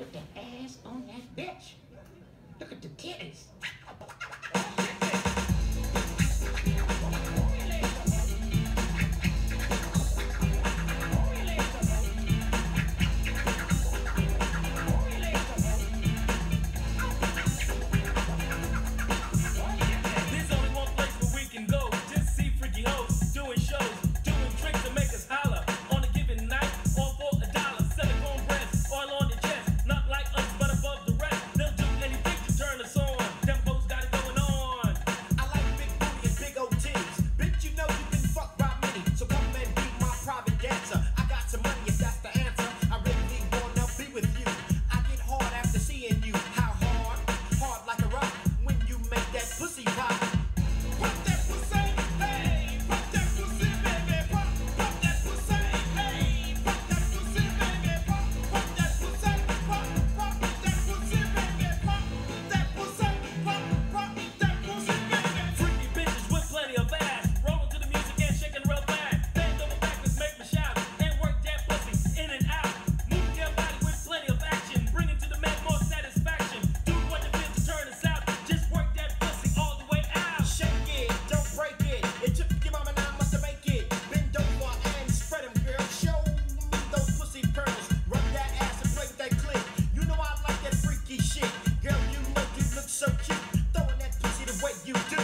Look at the ass on that bitch. Look at the titties. what you do.